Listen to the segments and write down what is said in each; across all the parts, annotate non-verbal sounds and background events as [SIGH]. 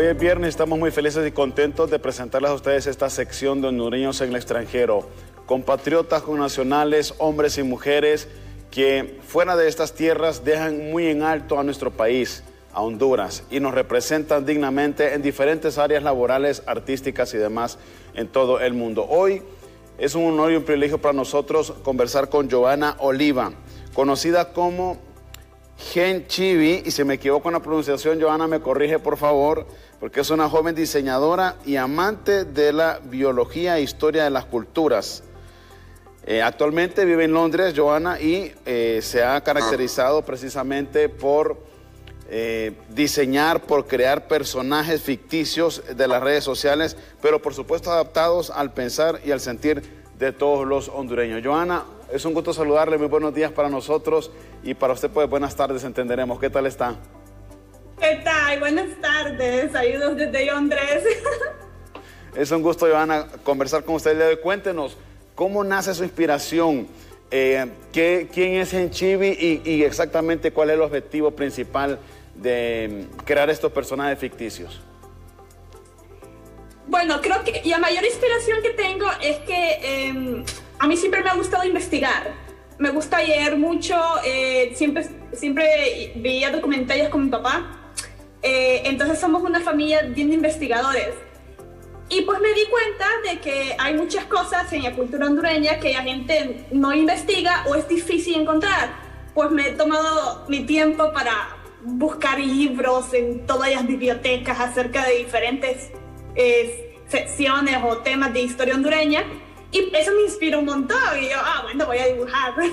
Hoy es viernes, estamos muy felices y contentos de presentarles a ustedes esta sección de hondureños en el extranjero. Compatriotas nacionales, hombres y mujeres que fuera de estas tierras dejan muy en alto a nuestro país, a Honduras, y nos representan dignamente en diferentes áreas laborales, artísticas y demás en todo el mundo. Hoy es un honor y un privilegio para nosotros conversar con Joana Oliva, conocida como Gen Chibi, y si me equivoco en la pronunciación, Joana me corrige por favor, porque es una joven diseñadora y amante de la biología e historia de las culturas. Eh, actualmente vive en Londres, Joana, y eh, se ha caracterizado precisamente por eh, diseñar, por crear personajes ficticios de las redes sociales, pero por supuesto adaptados al pensar y al sentir de todos los hondureños. Joana, es un gusto saludarle, muy buenos días para nosotros y para usted pues buenas tardes, entenderemos. ¿Qué tal está? ¿Qué tal? Buenas tardes, saludos desde Londres. [LAUGHS] es un gusto, Joana, conversar con usted. Cuéntenos, ¿cómo nace su inspiración? Eh, ¿qué, ¿Quién es Enchibi y, y exactamente cuál es el objetivo principal de mm, crear estos personajes ficticios? Bueno, creo que la mayor inspiración que tengo es que a mí siempre me ha gustado investigar. Me gusta leer mucho, eh, siempre, siempre veía documentales con mi papá. Eh, entonces somos una familia bien de investigadores. Y pues me di cuenta de que hay muchas cosas en la cultura hondureña que la gente no investiga o es difícil encontrar. Pues me he tomado mi tiempo para buscar libros en todas las bibliotecas acerca de diferentes eh, secciones o temas de historia hondureña y eso me inspiró un montón y yo, ah, bueno, voy a dibujar. [LAUGHS]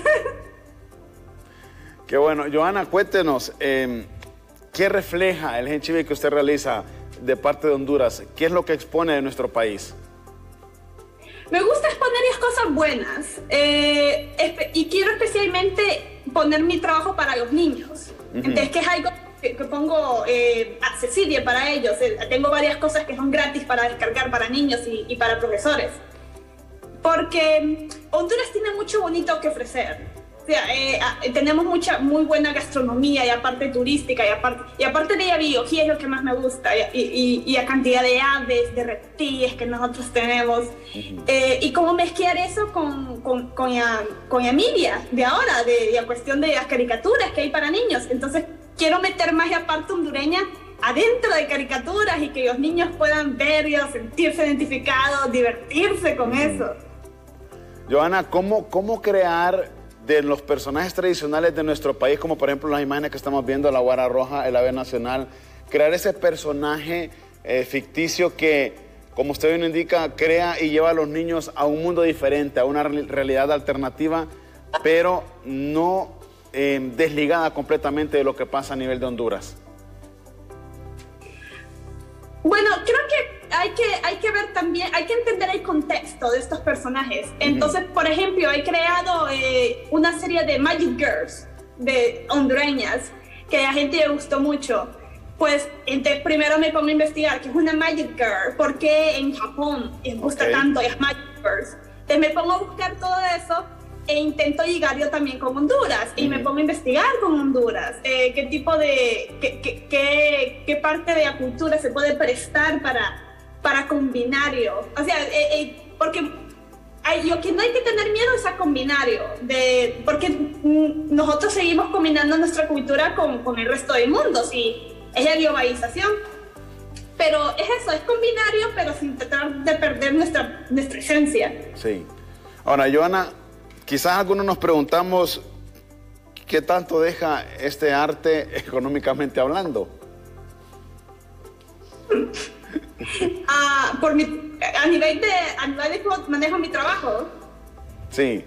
Qué bueno. Joana, cuéntenos, em, ¿qué refleja el Genchive que usted realiza de parte de Honduras? ¿Qué es lo que expone de nuestro país? Me gusta exponer las cosas buenas eh, y quiero especialmente poner mi trabajo para los niños. Entonces, que es algo que, pongo eh, accesible para ellos. Eh, tengo varias cosas que son gratis para descargar para niños y, para profesores. Porque Honduras tiene mucho bonito que ofrecer. O sea, eh, tenemos mucha, muy buena gastronomía y aparte turística y aparte, y aparte de la biología es lo que más me gusta y, y, la cantidad de aves, de reptiles que nosotros tenemos. y cómo mezclar eso con, con, con, la, con la media de ahora, de, la cuestión de las caricaturas que hay para niños. Entonces, quiero meter más la parte hondureña adentro de caricaturas y que los niños puedan verlo, sentirse identificados, divertirse con eso. Joana, ¿cómo, ¿cómo crear de los personajes tradicionales de nuestro país, como por ejemplo las imágenes que estamos viendo, la guara roja, el ave nacional, crear ese personaje eh, ficticio que, como usted bien indica, crea y lleva a los niños a un mundo diferente, a una realidad alternativa, pero no eh, desligada completamente de lo que pasa a nivel de Honduras? Bueno, creo que hay que, hay que ver también, hay que entender el contexto de estos personajes. Entonces, por ejemplo, he creado eh, una serie de Magic Girls de hondureñas que a la gente le gustó mucho. Pues entonces, primero me pongo a investigar qué es una Magic Girl, por qué en Japón les gusta tanto las Magic Girls. Entonces me pongo a buscar todo eso e intento llegar yo también con Honduras y me pongo a investigar con Honduras, eh, qué tipo de, qué, qué, qué, parte de la cultura se puede prestar para, para combinario. O sea, eh, eh, porque hay, yo que no hay que tener miedo es a combinario, de, porque nosotros seguimos combinando nuestra cultura con, con el resto del mundo, sí, es la globalización. Pero es eso, es combinario, pero sin tratar de perder nuestra, nuestra esencia. Sí. Ahora, Joana, Quizás algunos nos preguntamos qué tanto deja este arte económicamente hablando. [LAUGHS] [LAUGHS] Ah, por mi, a nivel de, a nivel de manejo mi trabajo. Sí.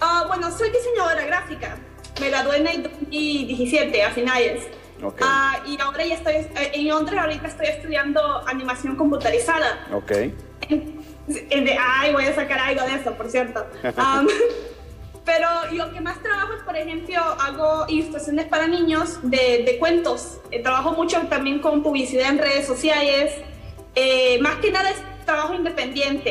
Uh, bueno, soy diseñadora gráfica. Me gradué en el 2017, a finales. Okay. Uh, y ahora ya estoy eh, en Londres, ahorita estoy estudiando animación computarizada. Ok. Ay, voy a sacar algo de eso, por cierto. [LAUGHS] pero lo que más trabajo es, por ejemplo, hago ilustraciones para niños de, de cuentos. Eh, trabajo mucho también con publicidad en redes sociales. Eh, más que nada es trabajo independiente.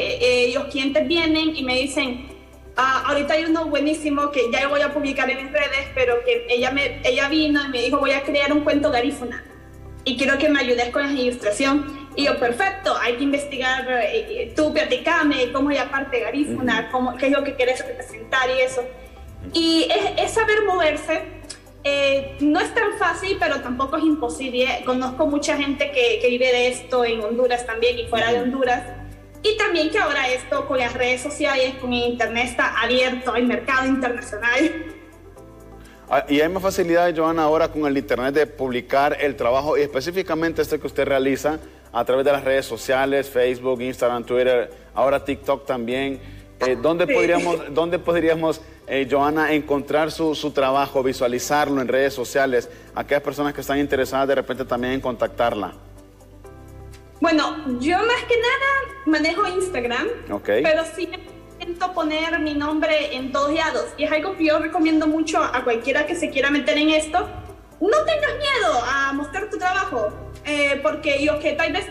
Eh, los clientes vienen y me dicen, ah, ahorita hay uno buenísimo que ya voy a publicar en mis redes, pero que ella, me, ella vino y me dijo, voy a crear un cuento garífuna. y quiero que me ayudes con la ilustración. Y yo, perfecto, hay que investigar, eh, eh, tú platicame cómo es la parte garífuna, cómo, qué es lo que quieres representar y eso. Y es, saber moverse. Eh, no es tan fácil, pero tampoco es imposible. Conozco mucha gente que, que vive de esto en Honduras también y fuera de Honduras. Y también que ahora esto con las redes sociales, con el Internet está abierto al mercado internacional. Ah, y hay más facilidad, Joana, ahora con el Internet de publicar el trabajo y específicamente este que usted realiza a través de las redes sociales, Facebook, Instagram, Twitter, ahora TikTok también. Eh, ¿dónde, podríamos, [LAUGHS] ¿Dónde podríamos, eh, Joana, encontrar su, su, trabajo, visualizarlo en redes sociales? Aquellas personas que están interesadas de repente también en contactarla. Bueno, yo más que nada manejo Instagram, pero sí intento poner mi nombre en todos lados. Y es algo que yo recomiendo mucho a cualquiera que se quiera meter en esto. No tengas miedo a mostrar tu trabajo, eh, porque yo que tal vez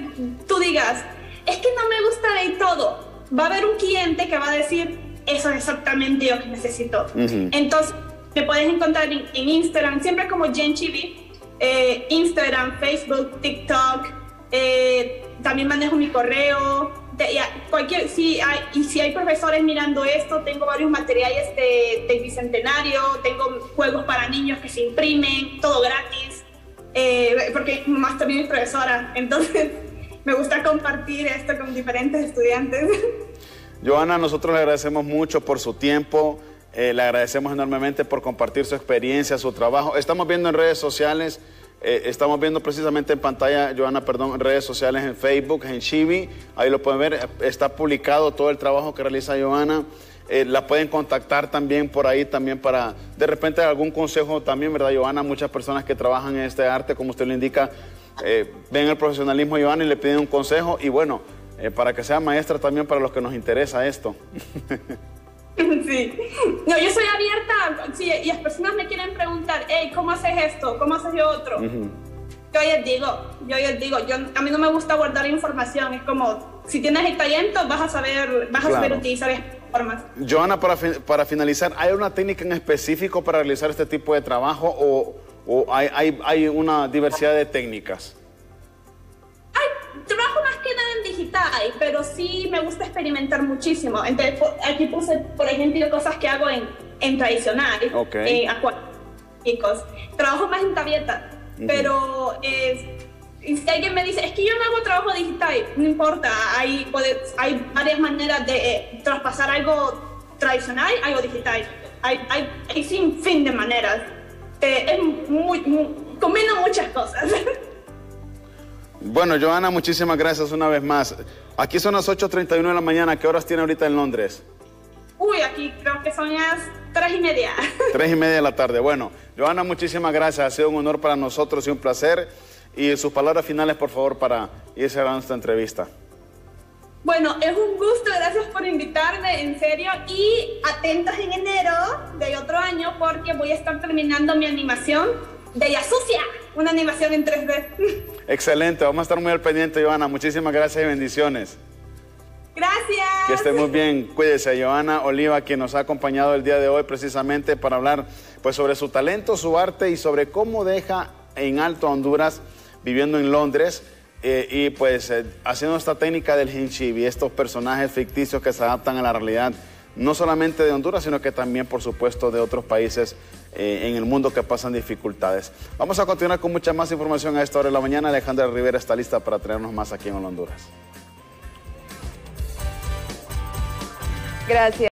tú digas, es que no me gusta de todo. Va a haber un cliente que va a decir, eso es exactamente lo que necesito. Entonces, me puedes encontrar en, Instagram, siempre como Jen Chibi, eh, Instagram, Facebook, TikTok, eh, también manejo mi correo. cualquier, si hay, y si hay profesores mirando esto, tengo varios materiales de, de bicentenario, tengo juegos para niños que se imprimen, todo gratis, eh, porque más también es profesora, entonces [LAUGHS] me gusta compartir esto con diferentes estudiantes. [LAUGHS] Joana, nosotros le agradecemos mucho por su tiempo, eh, le agradecemos enormemente por compartir su experiencia, su trabajo. Estamos viendo en redes sociales eh, estamos viendo precisamente en pantalla, Joana, perdón, redes sociales, en Facebook, en Chibi, ahí lo pueden ver, está publicado todo el trabajo que realiza Joana. Eh, la pueden contactar también por ahí también para de repente algún consejo también, ¿verdad, Joana? Muchas personas que trabajan en este arte, como usted lo indica, eh, ven el profesionalismo Joana y le piden un consejo y bueno, para que sea maestra también para los que nos interesa esto. [LAUGHS] Sí. No, yo soy abierta. Sí, y las personas me quieren preguntar, hey, ¿cómo haces esto? ¿Cómo haces lo otro? Yo les digo, yo les digo, yo, a mí no me gusta guardar información. Es como, si tienes el talento, vas a saber, vas a saber utilizar formas. Joana, para, para finalizar, ¿hay una técnica en específico para realizar este tipo de trabajo o, o hay, hay, hay una diversidad de técnicas? trabajo más que nada en digital, pero sí me gusta experimentar muchísimo. Entonces, aquí puse, por ejemplo, cosas que hago en, en tradicional, okay. chicos. Trabajo más en tableta, pero si alguien me dice, es que yo no hago trabajo digital, no importa, hay, hay varias maneras de eh, traspasar algo tradicional a algo digital. Hay, hay, hay sin fin de maneras. Eh, es muy, muy, combino muchas cosas. [LAUGHS] Bueno, Joana, muchísimas gracias una vez más. Aquí son las 8.31 de la mañana. ¿Qué horas tiene ahorita en Londres? Uy, aquí creo que son las 3 y media. 3 y media de la tarde. Bueno, Joana, muchísimas gracias. Ha sido un honor para nosotros y un placer. Y sus palabras finales, por favor, para ir cerrando esta entrevista. Bueno, es un gusto, gracias por invitarme, en serio. Y atentos en enero de otro año porque voy a estar terminando mi animación de Ya Sucia una animación en 3D. [LAUGHS] Excelente, vamos a estar muy al pendiente, Joana. Muchísimas gracias y bendiciones. Gracias. Que esté muy bien. Cuídese, Joana Oliva, quien nos ha acompañado el día de hoy precisamente para hablar pues, sobre su talento, su arte y sobre cómo deja en alto a Honduras viviendo en Londres. Eh, y pues eh, haciendo esta técnica del y estos personajes ficticios que se adaptan a la realidad no solamente de Honduras, sino que también, por supuesto, de otros países eh, en el mundo que pasan dificultades. Vamos a continuar con mucha más información a esta hora de la mañana. Alejandra Rivera está lista para traernos más aquí en Honduras. Gracias.